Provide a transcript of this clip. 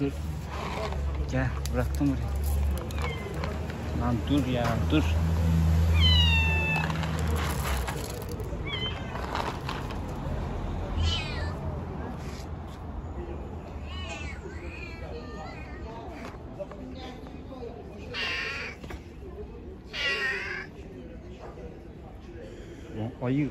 dur. Gel bıraktım buraya. Lan dur ya dur. Ayı